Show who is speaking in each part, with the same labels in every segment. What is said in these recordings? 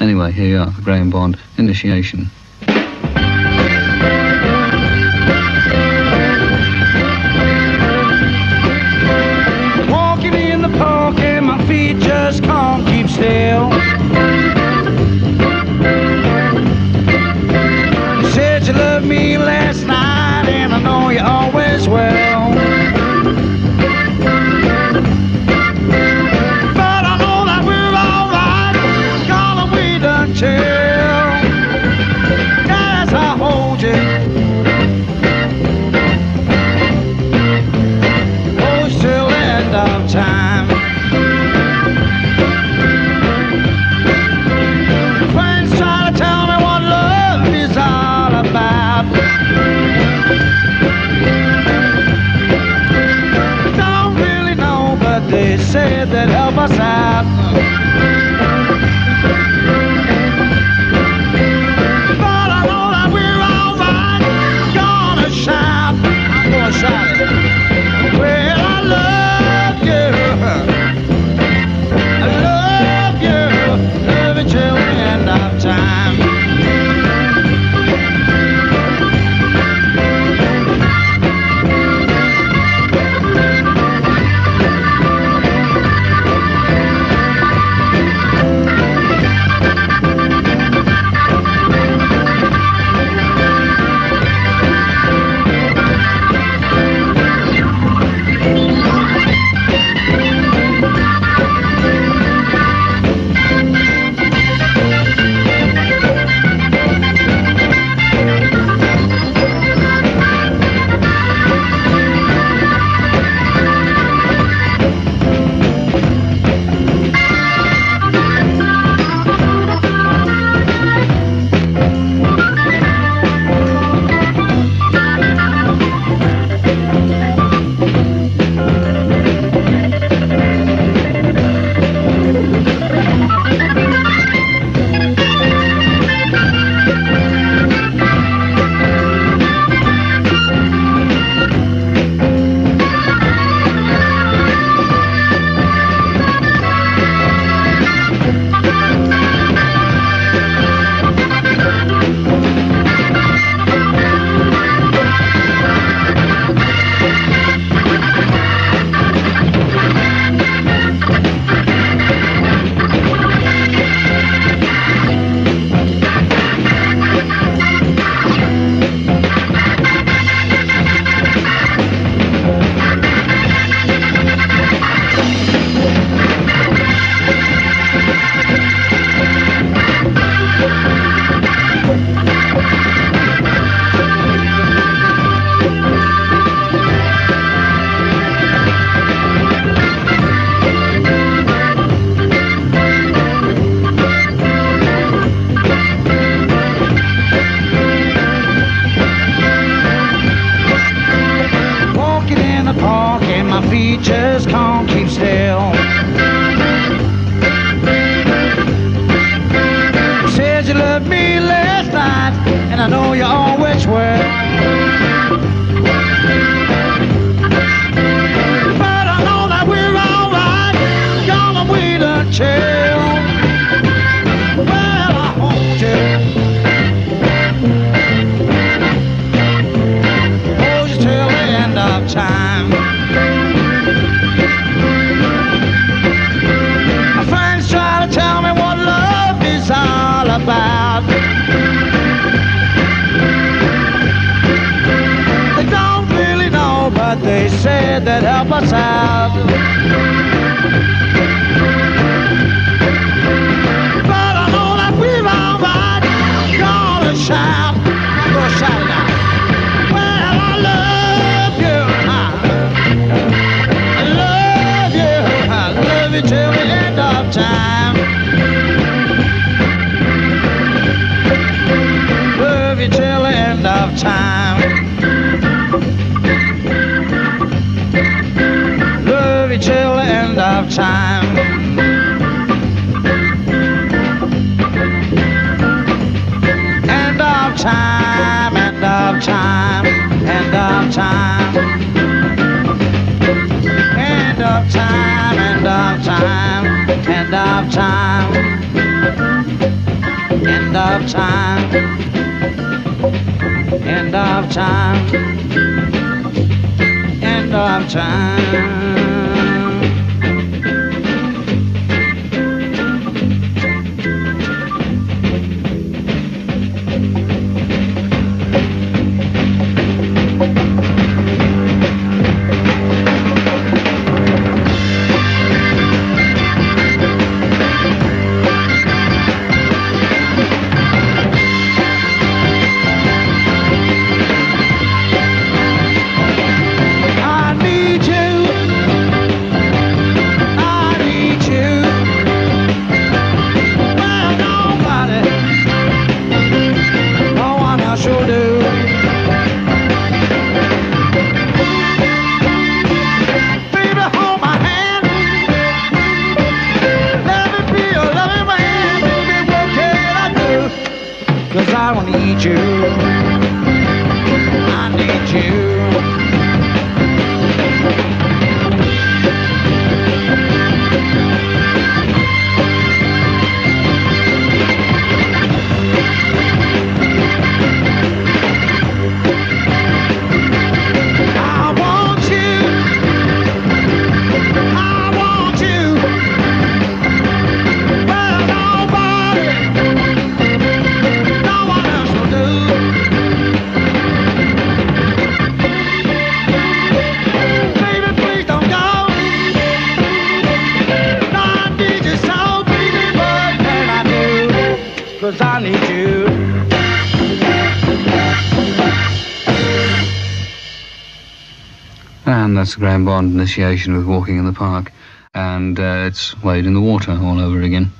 Speaker 1: Anyway, here you are, Graham Bond, Initiation.
Speaker 2: time. you. that's the Graham Bond initiation with walking in the park, and uh, it's wade in the water all over again.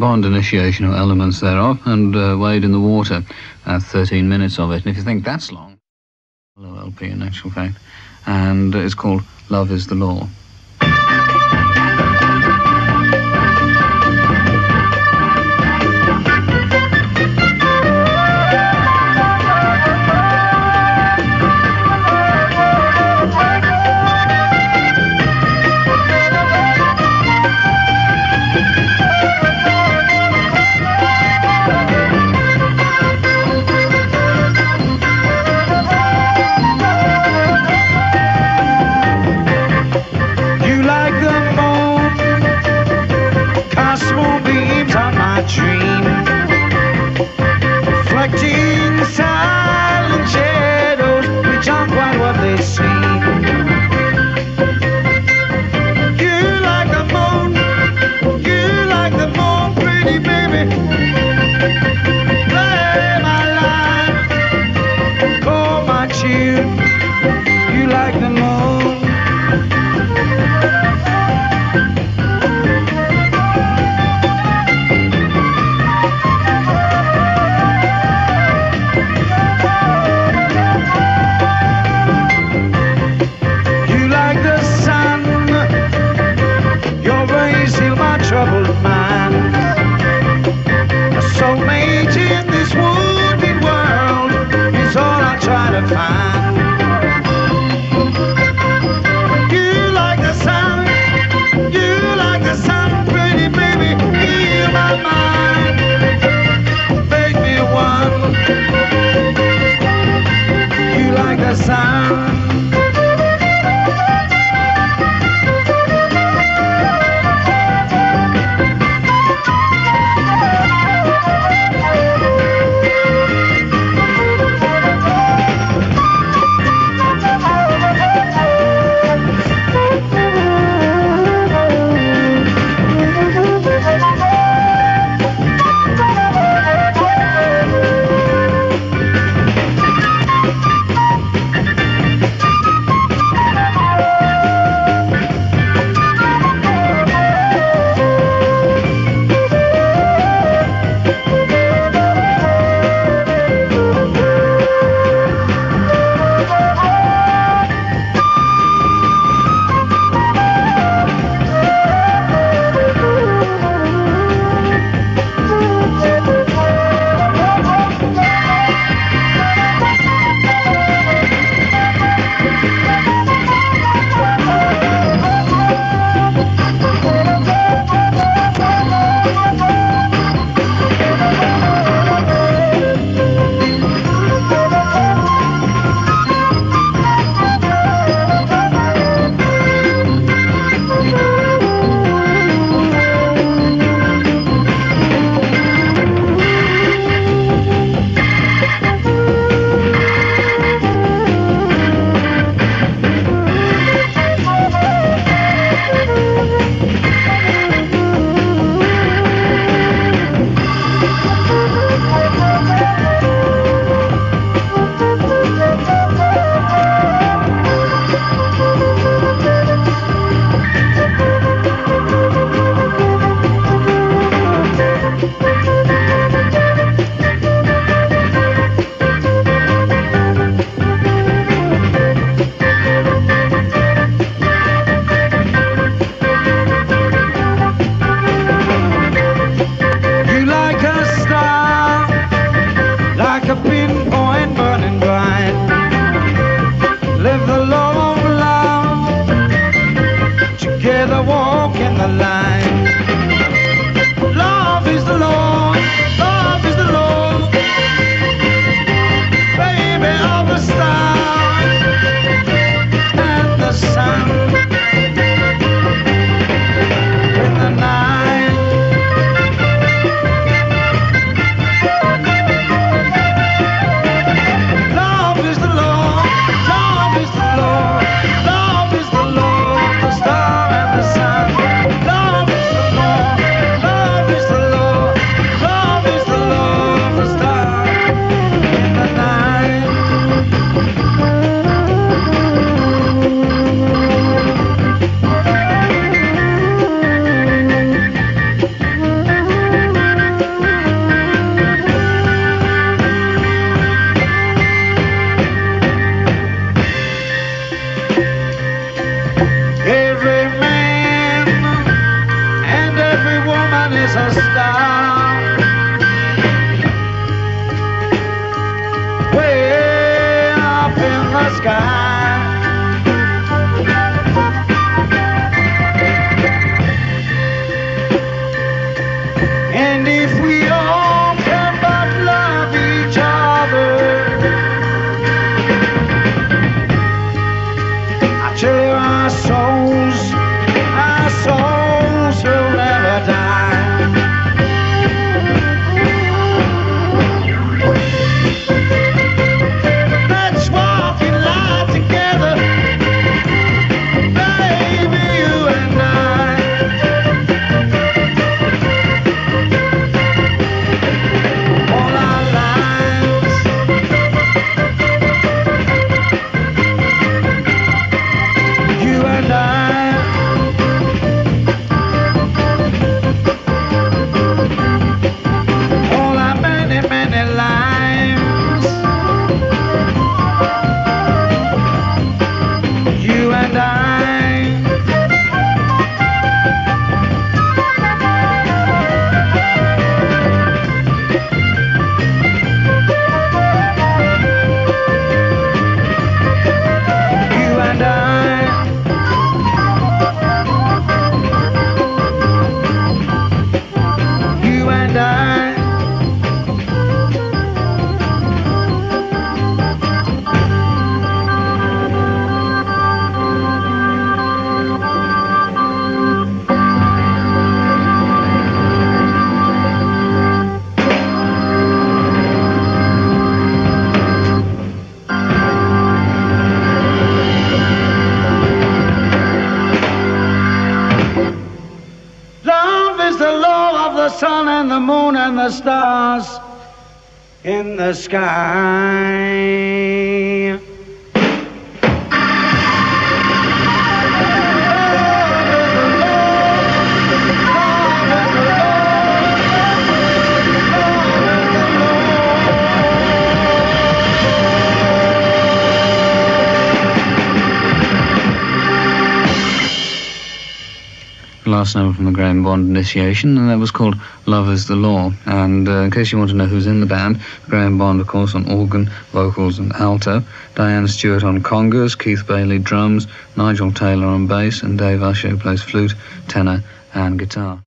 Speaker 2: Bond initiation or elements thereof, and uh, Wade in the Water, uh, 13 minutes of it. And if you think that's long, hello LP in actual fact, and it's called Love is the Law.
Speaker 1: The and the moon and the stars in the sky.
Speaker 2: Last number from the Graham Bond initiation, and that was called Love is the Law. And uh, in case you want to know who's in the band, Graham Bond, of course, on organ, vocals, and alto, Diane Stewart on congas, Keith Bailey drums, Nigel Taylor on bass, and Dave Usher plays flute, tenor, and guitar.